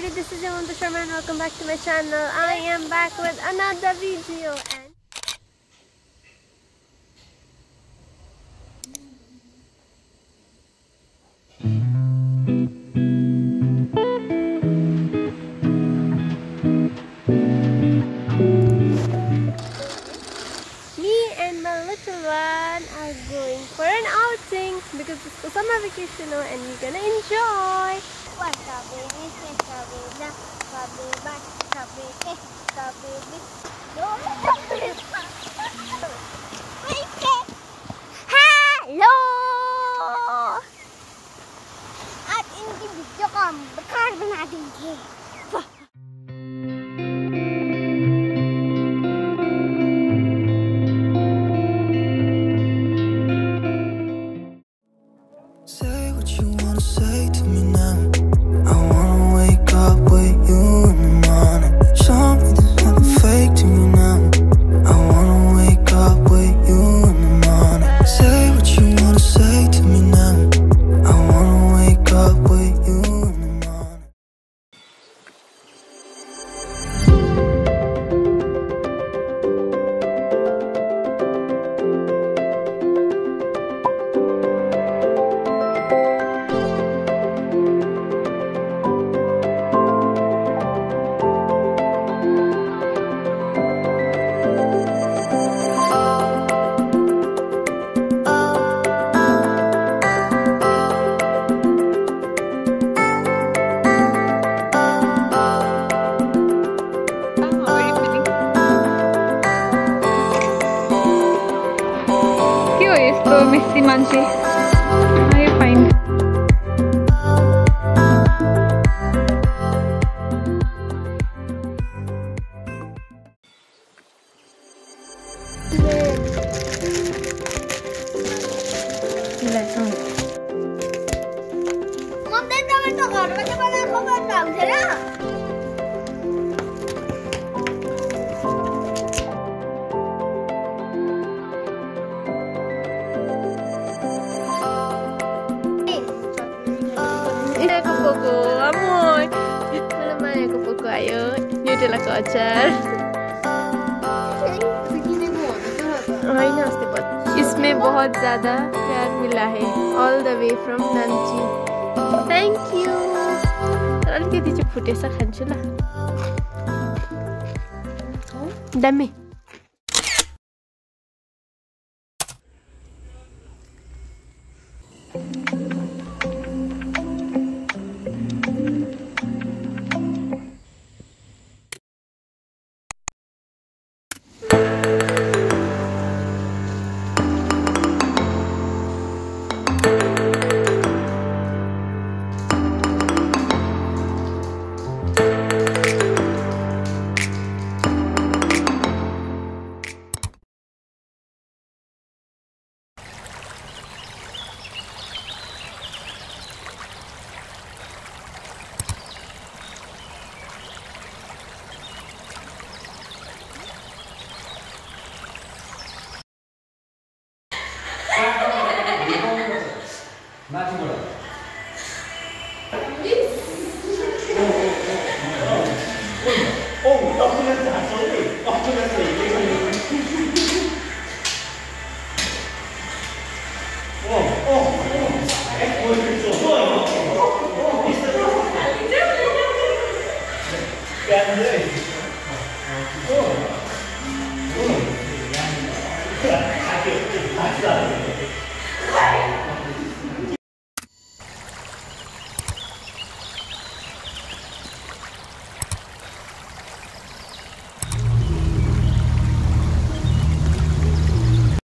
this is Mamta Sharma and welcome back to my channel. I am back with another video and me and my little one are going for an outing because it's the summer vacation now and we're gonna enjoy. Hello! At hindi video ka, bakar ba natin game? Say what you wanna say to me now. With you in the morning. Show si sih. Ayo find. Mom, dan naman to, Carl. Kanya pa na ako. Ayo. आई नाश्ते पर इसमें बहुत ज़्यादा प्यार मिला है all the way from नंची thank you तर अलिकति चाहिँ फुटेछ खान्छु दामी 마지막에.